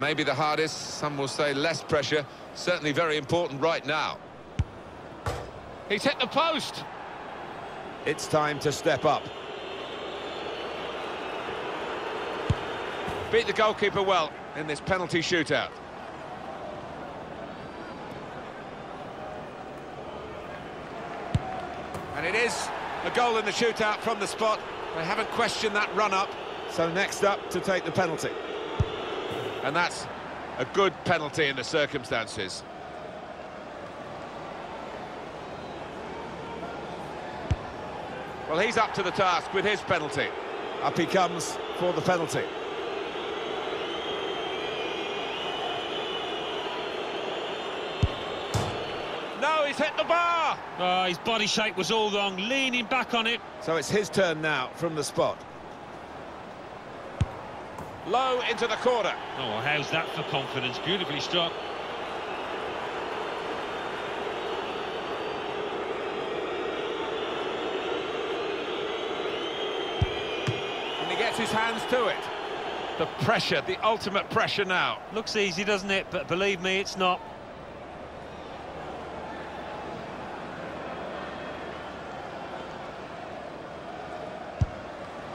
Maybe the hardest, some will say less pressure, certainly very important right now. He's hit the post. It's time to step up. Beat the goalkeeper well in this penalty shootout. And it is a goal in the shootout from the spot. They haven't questioned that run-up. So next up to take the penalty. And that's a good penalty in the circumstances. Well, he's up to the task with his penalty. Up he comes for the penalty. No, he's hit the bar! Oh, his body shape was all wrong, leaning back on it. So it's his turn now from the spot. Low into the corner. Oh, how's that for confidence? Beautifully struck. And he gets his hands to it. The pressure, the ultimate pressure now. Looks easy, doesn't it? But believe me, it's not.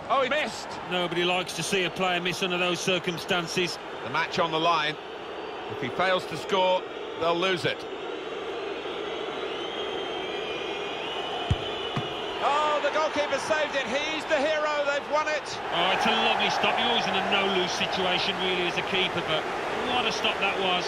Oh, he missed. Nobody likes to see a player miss under those circumstances. The match on the line. If he fails to score, they'll lose it. Oh, the goalkeeper saved it. He's the hero. They've won it. Oh, it's a lovely stop. You're always in a no-lose situation, really, as a keeper, but what a stop that was.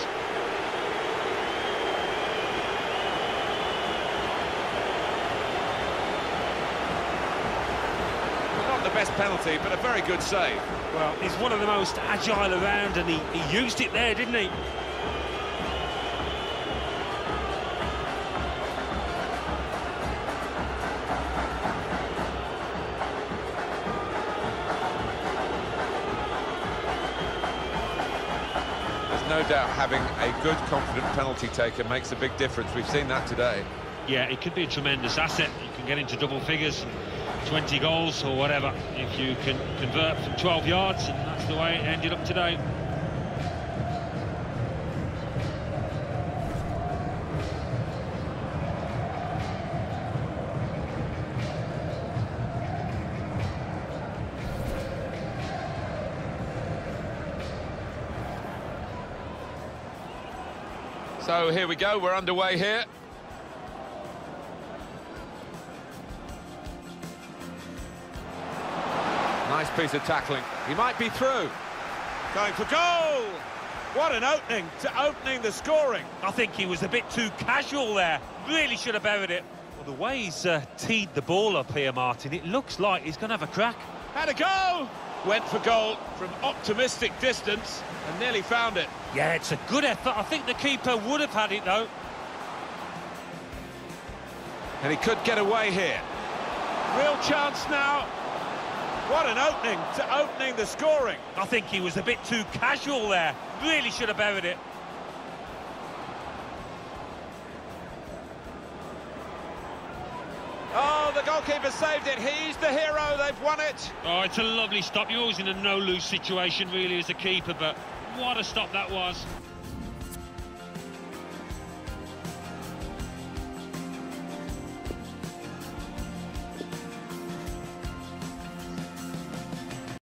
Best penalty, but a very good save. Well, he's one of the most agile around, and he, he used it there, didn't he? There's no doubt having a good, confident penalty taker makes a big difference. We've seen that today. Yeah, it could be a tremendous asset. You can get into double figures, 20 goals or whatever, if you can convert from 12 yards, and that's the way it ended up today. So here we go, we're underway here. Nice piece of tackling. He might be through. Going for goal! What an opening to opening the scoring. I think he was a bit too casual there. Really should have buried it. Well, the way he's uh, teed the ball up here, Martin, it looks like he's going to have a crack. Had a go! Went for goal from optimistic distance and nearly found it. Yeah, it's a good effort. I think the keeper would have had it, though. And he could get away here. Real chance now. What an opening to opening the scoring. I think he was a bit too casual there. Really should have buried it. Oh, the goalkeeper saved it. He's the hero. They've won it. Oh, it's a lovely stop. You're always in a no-lose situation, really, as a keeper, but what a stop that was.